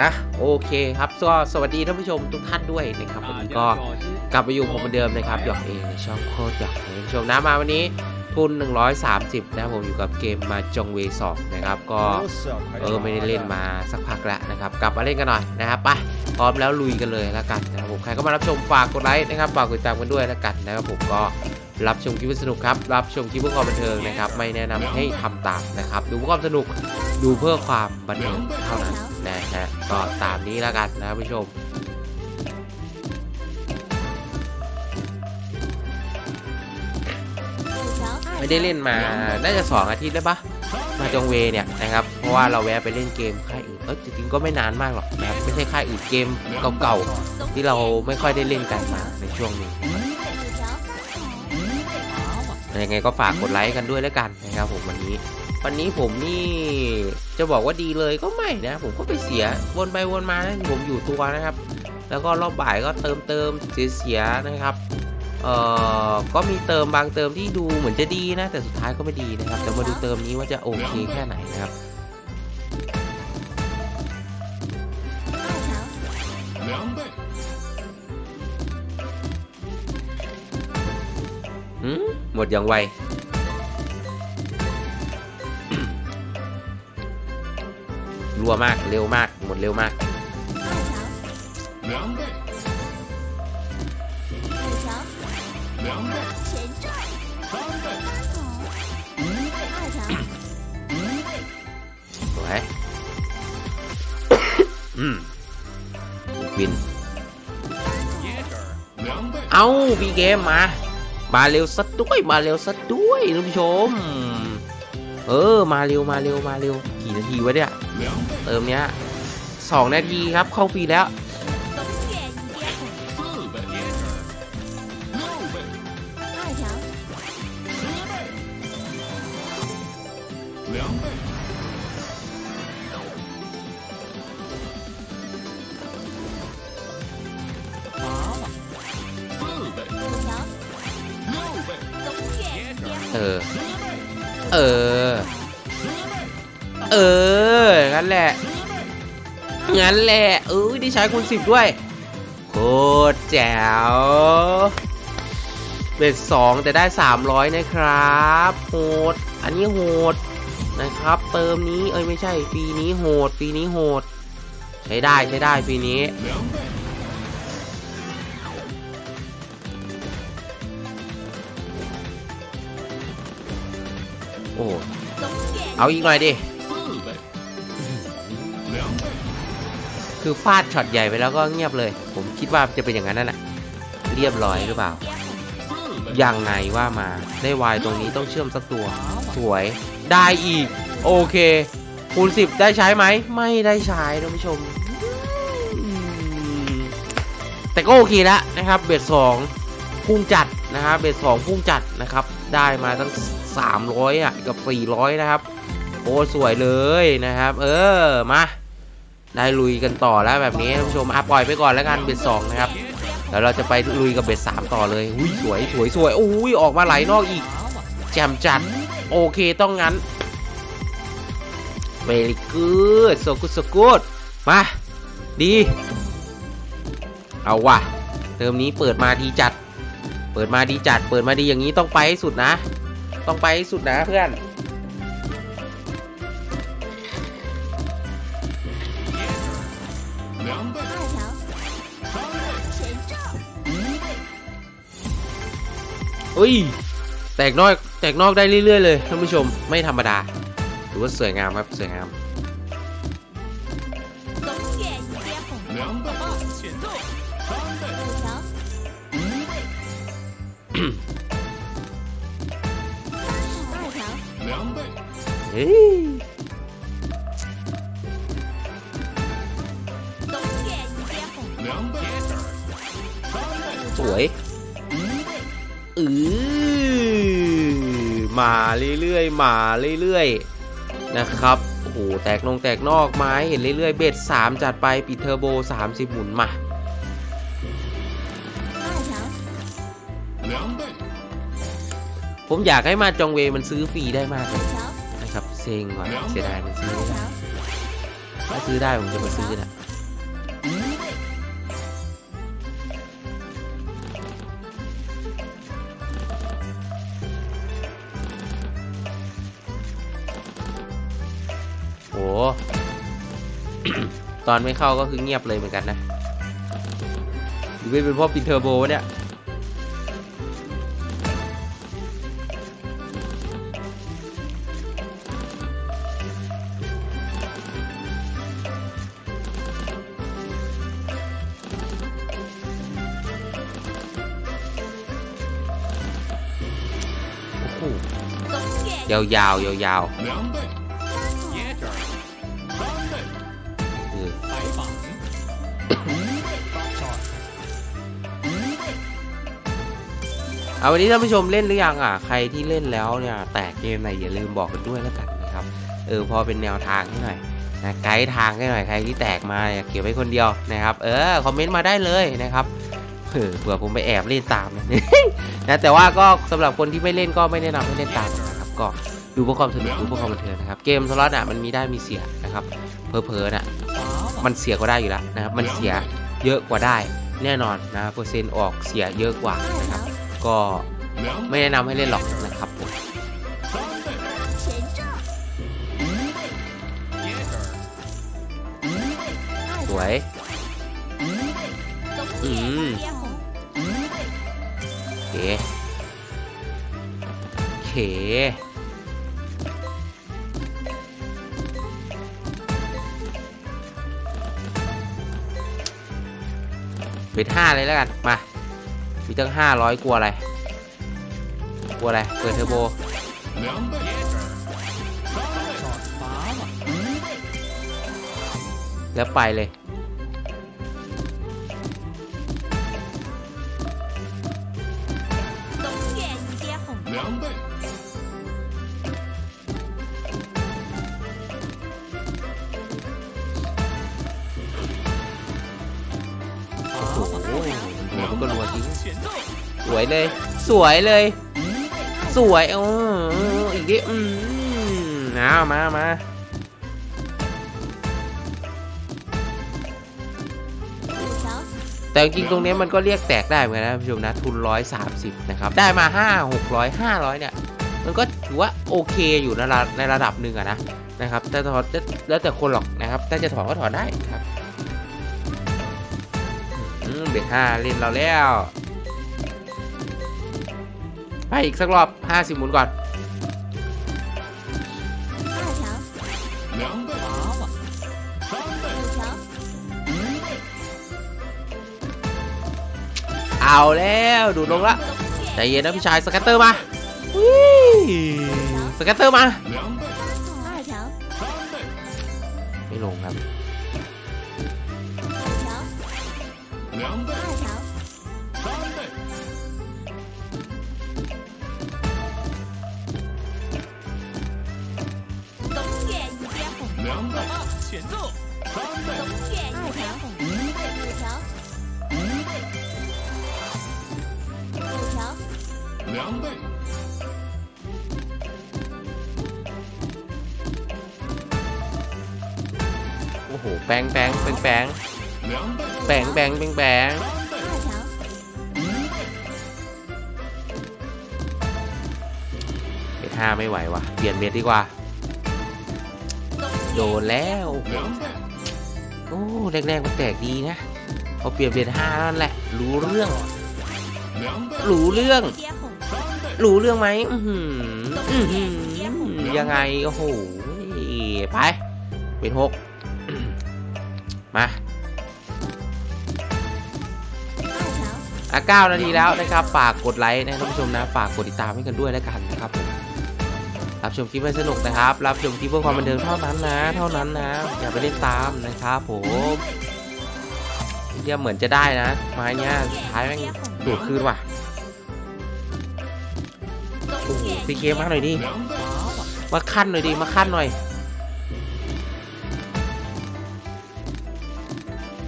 อะโอเคครับก็สวัสดีท่านผู้ชมทุกท่านด้วยนะครับวันนี้ก็กลับมาอยู่ผมเหมือนเดิมนะครับหยอกเองในช่องโคตรหยอกนะท่านผู้ชมนะมาวันนี้ทุน 130 นะครับผมอยู่กับเกมมาจงเวสองนะครับ ก็เออไม่ได้เล่นมาสักพักแล้วนะครับ กลับมาเล่นกันหน่อยนะครับไปพร้อมแล้วลุยกันเลยแล้วกันนะครับผมใครก็มารับชมฝากกดไลค์นะครับฝากกดติดตามกันด้วยแล้วกันนะครับผมก็ รับชมคลิปสนุกครับ รับชมคลิปเพื่อความบันเทิงนะครับ ไม่แนะนำให้ทำตามนะครับ ดูเพื่อความสนุก ดูเพื่อความบันเทิงเท่านั้นนะฮะ ก็ตามนี้แล้วกันนะครับผู้ชมไม่ได้เล่นมา น่าจะสองอาทิตย์ได้ปะมาจงเวเนี่ยนะครับ เพราะว่าเราแวะไปเล่นเกมค่ายอื่น เออจริงๆก็ไม่นานมากหรอกนะครับ ไม่ใช่ค่ายอื่นเกมเก่าๆที่เราไม่ค่อยได้เล่นกันมาในช่วงนี้ ยังไงก็ฝากกดไลค์กันด้วยแล้วกันนะครับผมวันนี้ วันนี้ผมนี่จะบอกว่าดีเลยก็ไม่นะ ผมก็ไปเสียวนไปวนมานะผมอยู่ตัวนะครับ แล้วก็รอบบ่ายก็เติมเติมเสียเสียนะครับเอ่อก็มีเติมบางเติมที่ดูเหมือนจะดีนะ แต่สุดท้ายก็ไม่ดีนะครับแต่มาดูเติมนี้ว่าจะโอเคแค่ไหนนะครับ ดอย่างไว รัวมาก เร็วมาก หมดเร็วมากสวยอืมวิน เอาบีเกมมา มาเร็วสัดด้วยมาเร็วสัดด้วยท่านผู้ชม เออมาเร็วมาเร็วมาเร็วกี่นาทีวะเนี่ยเติมเนี้ยสองนาทีครับเข้าฟรีแล้ว องั้นแหละ งั้นแหละเอ้ยได้ใช้คูณสิบด้วย โคตรแจ๋วเบ็ดสองแต่ได้สามร้อยนะครับ โหด อันนี้โหดนะครับ เติมนี้เอ้ยไม่ใช่ปีนี้โหดปีนี้โหด ใช้ได้ใช้ได้ปีนี้โอ้เอาอีกหน่อยดิ คือฟาดช็อตใหญ่ไปแล้วก็เงียบเลย ผมคิดว่าจะเป็นอย่างนั้นนั่นแหละเรียบร้อยหรือเปล่ายังไงว่ามาได้วายตรงนี้ต้องเชื่อมสักตัว สวยได้อีก โอเคคูณสิบได้ใช้ไหม ไม่ได้ใช้ท่านผู้ชม แต่ก็โอเคแล้วนะครับ เบ็ดสองพุ่งจัดนะครับเบ็ดสองพุ่งจัดนะครับ ได้มาตั้ง 300 อะ กับ 400 นะครับ โอ้สวยเลยนะครับ เออมา ได้ลุยกันต่อแล้วแบบนี้ท่านผู้ชมอะปล่อยไปก่อนแล้วกันเบ็ดสองนะครับแล้วเราจะไปลุยกับเบ็ดสามต่อเลยอุ้ยสวยสวยสวยอุ้ยออกมาไหลนอกอีกแจมจัดโอเคต้องงั้น very good so good so good มาดี เอาว่ะเทอมนี้เปิดมาดีจัด เปิดมาดีจัด เปิดมาดีอย่างนี้ต้องไปให้สุดนะ ต้องไปให้สุดนะเพื่อน อุ้ย แตกนอก แตกนอกได้เรื่อยๆเลยท่านผู้ชม ไม่ธรรมดาถือว่าสวยงามครับ สวยงาม เฮ้ย มาเรื่อยๆมาเรื่อยๆนะครับโอ้โหแตกนงแตกนอกไม้เห็นเรื่อยๆเบ็ด3 จัดไปปิดเทอร์โบ 30 หมุนมาผมอยากให้มาจองเวมันซื้อฟรีได้มากเลยนะครับเซ็งว่ะเสียดายมันซื้อไม่ได้ถ้าซื้อได้ผมจะมาซื้อนะ ตอนไม่เข้าก็คือเงียบเลยเหมือนกันนะหรือเป็นเพราะปินเทอร์โบเนี่ยยาวยาวยาวๆ เอาวันนี้ท่านผู้ชมเล่นหรือยังอะใครที่เล่นแล้วเนี่ยแตกเกมไหนอย่าลืมบอกกันด้วยแล้วกันนะครับเออพอเป็นแนวทางให้หน่อยนะไกด์ทางให้หน่อยใครที่แตกมาอย่าเก็บไว้คนเดียวนะครับ เออคอมเมนต์มาได้เลยนะครับเออเผื่อผมไปแอบเล่นตามนะนะแต่ว่าก็สำหรับคนที่ไม่เล่นก็ไม่แนะนำให้เล่นตามนะครับก็ดูเพื่อความสนุกดูเพื่อความบันเทิงนะครับเกมสล็อตอะมันมีได้มีเสียนะครับเพอๆน่ะมันเสียก็ได้อยู่แล้วนะครับมันเสียเยอะกว่าได้แน่นอนนะเปอร์เซ็นต์ออกเสียเยอะกว่านะครับ ก็ไม่แนะนำให้เล่นหรอกนะครับผมสวยอืมเคเคปิดห้าเลยแล้วกัน มา อีกตั้งห้าร้อยกลัวอะไร กลัวอะไร เปิดเทอร์โบแล้วไปเลย สวยเลย สวยเลย สวยโอ้อีกทีอืมเอามามาแต่จริงตรงนี้มันก็เรียกแตกได้เหมือนกันนะผู้ชมนะทุนสิบนะครับ ได้มาห้าหกร้อยห้าร้อยเนี่ย มันก็ถือว่าโอเคอยู่ในระในระดับหนึ่งอะนะนะครับแต่ถอดแล้วแต่คนหรอกนะครับถ้าจะถอดก็ถอดได้ครับเบรกห้าเล่นเราแล้ว ไปอีกสักรอบ 50 หมุนก่อนเอาแล้วดูดลงละใจเย็นนะพี่ชาย scatter มา scatter มาไม่ลงครับ 两倍， โอ้โห แปงแปงแปงแปง 两倍， แปงแปงแปงแปง 三倍，二条，五倍， เบรกห้าไม่ไหวว่ะ เปลี่ยนเบรกดีกว่า 东 โดนแล้วโอ้โห 两倍， โอ้แรกๆมันแตกดีนะพอเปลี่ยนเบรกห้านั่นแหละ รู้เรื่อง 两倍， รู้เรื่อง 烈红，三倍， รู้เรื่องไหมอือหือยังไง โอ้โห ไปเป็นหกมา，อะเก้านาทีแล้วนะครับฝากกดไลค์นะท่านผู้ชมนะฝากกดติดตามให้กันด้วยแล้วกันนะครับผมรับชมคลิปให้สนุกนะครับ รับชมคลิปเพื่อความบันเทิงเท่านั้นนะ เท่านั้นนะ อย่าไปเล่นตามนะครับผมเยี่ยเหมือนจะได้นะไม้เนี้ยท้ายแม่งดูดคืนว่ะ ซีเกมมาหน่อยดิ มาขั้นหน่อยดิ มาขั้นหน่อย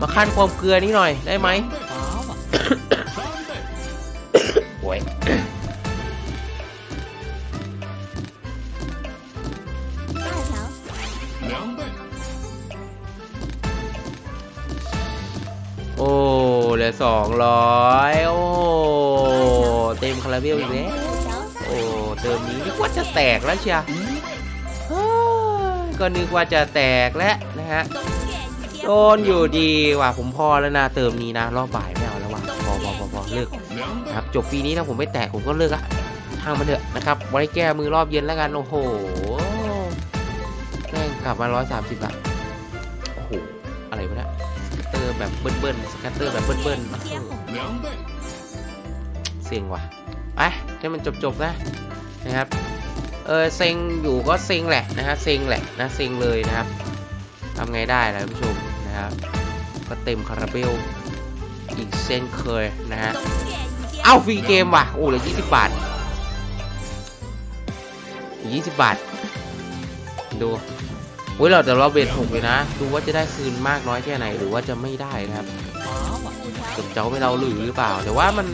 มาขั้นความเกลือนี้หน่อยได้ไหมโอ้ยโอ้เหลือสองร้อยโอ้ เต็มคาราเบลอีกแล้ว เดิมนี้นึกว่าจะแตกแล้วเชียก็นึกว่าจะแตกแล้วนะฮะโดนอยู่ดีว่ะผมพอแล้วนะเติมนี้นะรอบบ่ายไม่เอาแล้วว่ะพอพอพอพอเลิกนะครับจบปีนี้ถ้าผมไม่แตกผมก็เลิกอะทางมาเถอะนะครับไว้แก้มือรอบเย็นแล้วกันโอ้โหแม่งกลับมาร้อยสามสิบละโอ้โหอะไรวะเนี่ยเติมแบบเบิ้ลๆ scatter แบบเบิ้ลๆเสี่ยงว่ะไปให้มันจบจบนะ นะครับ เออเซ็งอยู่ก็เซ็งแหละนะฮะเซ็งแหละนะเซ็งเลยนะครับทำไงได้ล่ะคุณผู้ชมนะครับ ก็เต็มคาราเบลอีกเช่นเคยนะฮะ เอ้า free game ว่ะ โอ้เหลือยี่สิบบาทยี่สิบบาท ดูเฮ้ยเราแต่เราเบรดหกเลยนะ ดูว่าจะได้คืนมากน้อยแค่ไหนหรือว่าจะไม่ได้นะครับจบเจ้าไม่เราหรือหรือเปล่า แต่ว่ามัน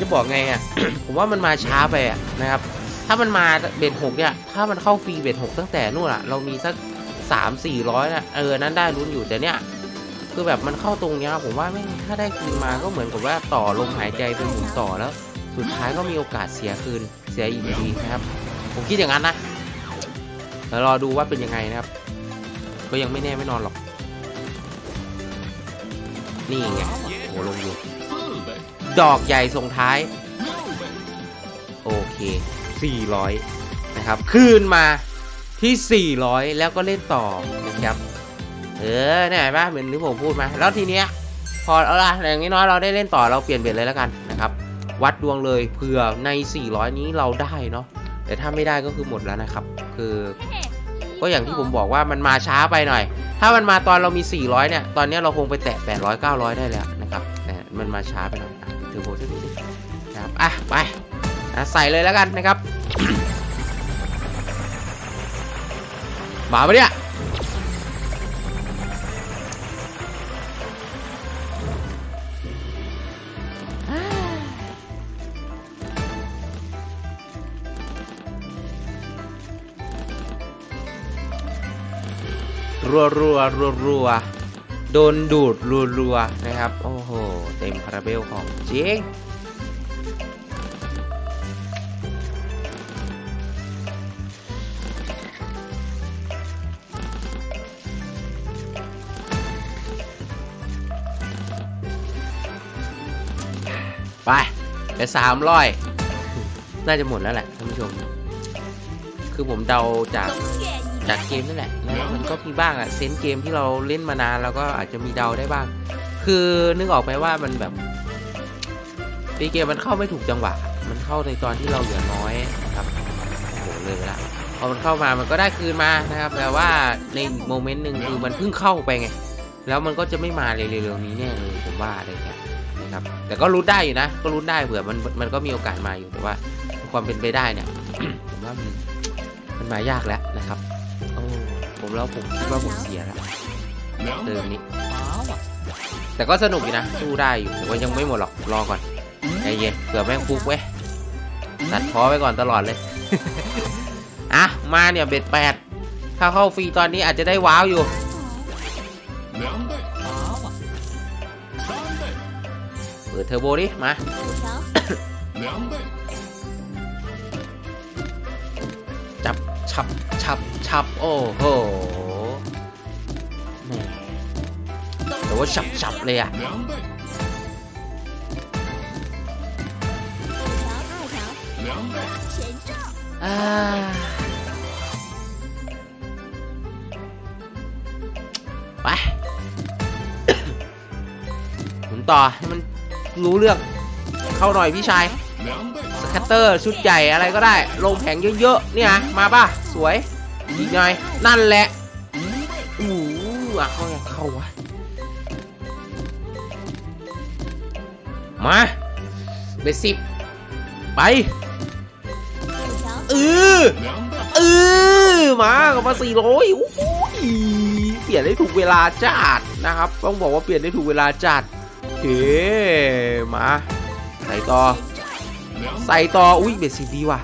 จะบอกไงอะ ผมว่ามันมาช้าไปอะนะครับ ถ้ามันมาเบ็ดหกเนี่ย ถ้ามันเข้าฟรีเบ็ดหกตั้งแต่นู่นอะ เรามีสักสามสี่ร้อยนะเออ นั้นได้ลุ้นอยู่แต่เนี่ย คือแบบมันเข้าตรงเนี้ย ผมว่าไม่ถ้าได้คืนมาก็เหมือนกับว่าต่อลมหายใจเป็นหมุนต่อแล้ว สุดท้ายก็มีโอกาสเสียคืน เสียอีกทีนะครับ ผมคิดอย่างนั้นนะเดี๋ยวรอดูว่าเป็นยังไงนะครับ ก็ยังไม่แน่ไม่นอนหรอก นี่ไงโอ้โหลงอยู่ ดอกใหญ่ส่งท้าย โอเค 400 นะครับ คืนมาที่ 400 แล้วก็เล่นต่อนะครับ เออเนี่ยเห็นปะเหมือนที่ผมพูดมา แล้วทีเนี้ย พอเอาละอย่างนี้น้อยเราได้เล่นต่อเราเปลี่ยนเบ็ดเลยแล้วกันนะครับ วัดดวงเลยเผื่อใน 400 นี้เราได้เนาะแต่ถ้าไม่ได้ก็คือหมดแล้วนะครับ คือ ก็อย่างที่ผมบอกว่ามันมาช้าไปหน่อย ถ้ามันมาตอนเรามี 400 เนี่ย ตอนเนี้ยเราคงไปแตะ 800 900 ได้แล้วนะครับ แต่มันมาช้าไปหน่อย อะไปใส่เลยแล้วกันนะครับ มาปะเนี่ยรัวรัวรัวรัวโดนดูดรัวรัวนะครับ โอ้โห เต็มคาราเบลของจริง ลืสามร้อยน่าจะหมดแล้วแหละท่านผู้ชม คือผมเดาจากจากเกมนั่นแหละแล้วมันก็มีบ้างอะเซนเกมที่เราเล่นมานานเราก็อาจจะมีเดาได้บ้าง คือนึกออกไปว่ามันแบบปีเกมมันเข้าไม่ถูกจังหวะ มันเข้าในตอนที่เราเหลือน้อยครับโหเลยละพอมันเข้ามามันก็ได้คืนมานะครับแต่ว่าในโมเมนต์หนึ่งคือมันเพิ่งเข้าไปไง แล้วมันก็จะไม่มาเร็วๆนี้แน่เลยผมว่าเลยครับ นะครับ แต่ก็รู้นได้อยู่นะ ก็รู้นได้เผื่อมันมันก็มีโอกาสมาอยู่แต่ว่า ความเป็นไปได้เนี่ยผมว่ามันมันมายากแล้วนะครับโอ้ผมแล้วผมคิดว่าผมเสียแล้วเติมนี้，แต่ก็สนุกอยู่นะสู้ได้อยู่แต่ว่ายังไม่หมดหรอกรอก่อนใจเย็นเผื่อแม่งฟุกเว้ยตัดพอไว้ก่อนตลอดเลยอะมาเนี่ยเบ็ดแปดถ้าเข้าฟรีตอนนี้อาจจะได้ว้าวอยู่ เทอร์โบดิ มา จับฉับฉับฉับ โอ้โหแต่ว่าฉับฉับเลยอะไปหมุนต่อให้มัน รู้เรื่องเข้าหน่อยพี่ชายสแคตเตอร์ชุดใหญ่อะไรก็ได้ ลงแผงเยอะๆ เนี่ย มาป่ะ สวยอีกหน่อยนั่นแหละอู้หูอะเข้ายังเข้าวะมาเบสิบไป，เออเออมากับมาสี่ร้อยโอ้โหเปลี่ยนได้ถูกเวลาจัดนะครับ ต้องบอกว่าเปลี่ยนได้ถูกเวลาจัด โอเคมาใส่ต่อใส่ต่ออุ้ยเบ็ดสิบดีว่ะ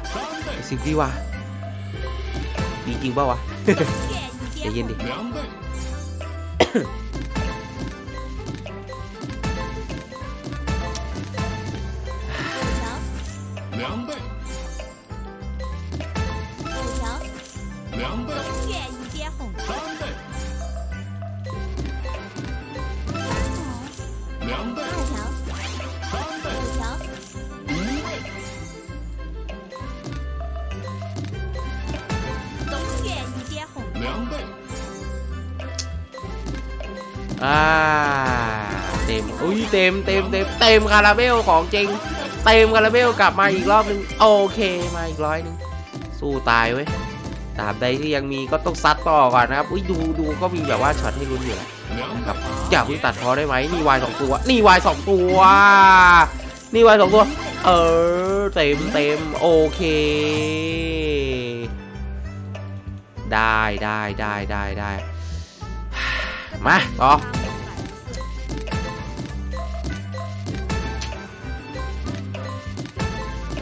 อ่าเต็มอุ้ยเต็มเต็มเต็มเต็มคาราเบลของจริงเต็มคาราเบลกลับมาอีกรอบนึงโอเคมาอีกร้อยหนึงสู้ตายเว้ยตาบใดที่ยังมีก็ต้องซัดต่อก่อนนะครับอุ้ยดูดูก็มีแบบว่าช็อตให้ลุ้นอยู่แหละนะครับอย่าเพิ่งตัดพอได้ไหมนี่วายสองตัวนี่วายสองตัวนี่วายสองตัวเออเต็มเต็มโอเค ได้ได้ได้ได้ได้ มาต่อ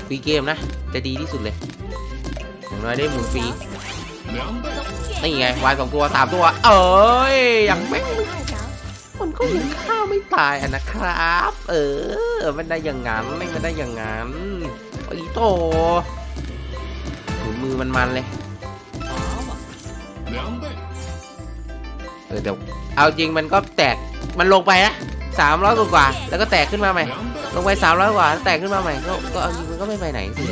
ฟรีเกมนะ จะดีที่สุดเลยอย่างน้อยได้หมุนฟรีนี่ไงวายสองตัวสามตัว เอ้ยยังไม่二条，มันก็ยังฆ่าไม่ตายอะนะครับ เออ มันได้อย่างงั้นไม่มันได้อย่างงั้นไอ้โตหมุนมือมันมันๆเลย เออเดี๋ยว เอาจริงมันก็แตกมันลงไปนะสามร้อยกว่าแล้วก็แตกขึ้นมาใหม่ ลงไปสามร้อยกว่าแวแตกขึ้นมาใหม่ก็ก็เอาจริงมันก็ไม่ไปไหนสิ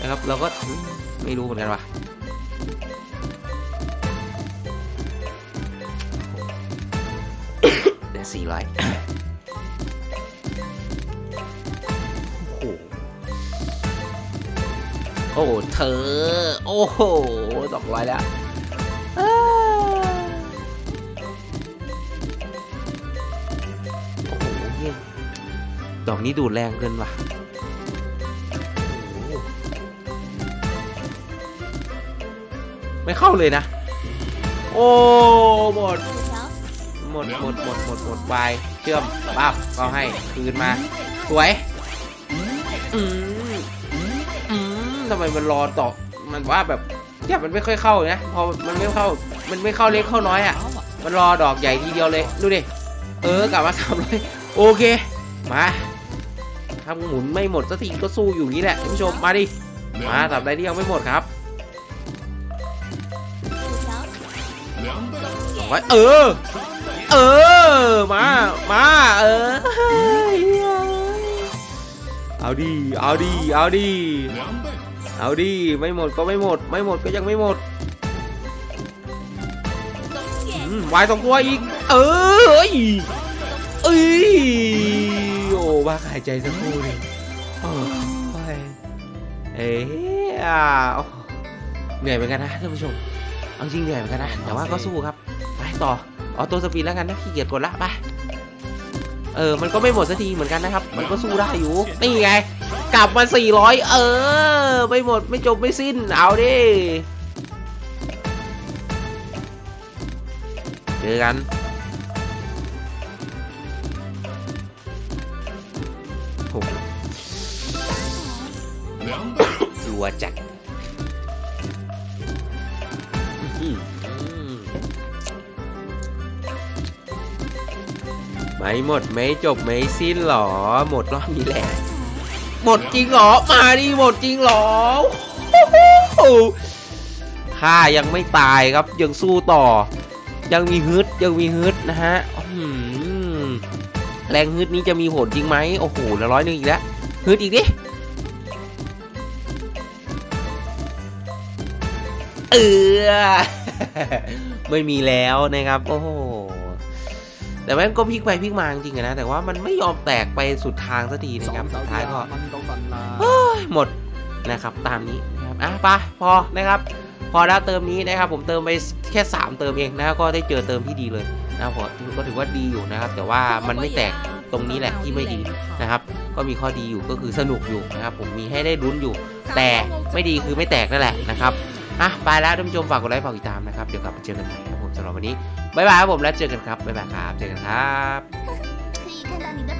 นะครับเราก็ไม่รู้เหมือนกันว่ะเดี๋ยวสี่ร้อยโอ้โหโอ้โหเธอ โอ้โหสองร้อยแล้ว อกนี้ดูดแรงเกินว่ะไม่เข้าเลยนะ โอ้หมด，หมดหมดหมดหมดหมดไปเชื่อมปั๊บก็ให้คืนมา สวยอืมอืมทำไมมันรอต่อมันว่าแบบเนี่ยมันไม่ค่อยเข้านะพอมันไม่เข้า มันไม่เข้าเล็กเข้าน้อยอะ มันรอดอกใหญ่ทีเดียวเลย ดูดิ เออกลับมาทำเลยโอเค มา ถ้าหมุนไม่หมดสักทีก็สู้อยู่อย่างนี้แหละท่านผู้ชมมาดิมาตับใดที่ยังไม่หมดครับ五条，สองร้เออ เออ มา มา เออ เอาดี เอาดี เอาดี เอาดี ไม่หมดก็ไม่หมด ไม่หมดก็ยังไม่หมดวายสองตัวอีก เออเอ้ยเอ้ยโอ้ บ้าหายใจสักครู่หนึงโอ้ยเอ้ยอะโอ้เหนื่อยเหมือนกันนะท่านผู้ชมเอาจริงเหนื่อยเหมือนกันนะ แต่ว่าก็สู้ครับไปต่อ auto spin แล้วกันนะขี้เกียจกดละไปเออ มันก็ไม่หมดสักทีเหมือนกันนะครับ มันก็สู้ได้อยู่ นี่ไง กลับมา 400 เออ ไม่หมด ไม่จบ ไม่สิ้น เอาดิ เจอกัน โอ้โหรัวจัดไม่หมดไม่จบไม่สิ้นหรอ หมดรอบนี้แหละ หมดจริงหรอ มาดิหมดจริงหรอข้ายังไม่ตายครับยังสู้ต่อ ยังมีฮึดยังมีฮึดนะฮะอื้อหือ แรงฮึดนี้จะมีโหดจริงไหมโอ้โหแล้วร้อยหนึ่งอีกแล้วฮึดอีกดิเออไม่มีแล้วนะครับ โอ้โหแต่แม่งก็พลิกไปพลิกมาจริงๆอะนะแต่ว่ามันไม่ยอมแตกไปสุดทางสักทีนะครับสุดท้ายก็มันต้องสันลาหมดนะครับ ตามนี้นะครับอะไปพอนะครับ พอแล้วเติมนี้นะครับ ผมเติมไปแค่ 3 เติมเองนะครับก็ได้เจอเติมที่ดีเลย นะครับก็ถือว่าดีอยู่นะครับ แต่ว่ามันไม่แตกตรงนี้แหละที่ไม่ดีนะครับ ก็มีข้อดีอยู่ก็คือสนุกอยู่นะครับ ผมมีให้ได้ลุ้นอยู่ แต่ไม่ดีคือไม่แตกนั่นแหละนะครับอะไปแล้วท่านผู้ชมฝากกดไลค์ฝากติดตามนะครับเดี๋ยวกลับมาเจอกันใหม่ครับผมสำหรับวันนี้บ๊ายบายครับผมแล้วเจอกันครับบ๊ายบายครับเจอกันครับ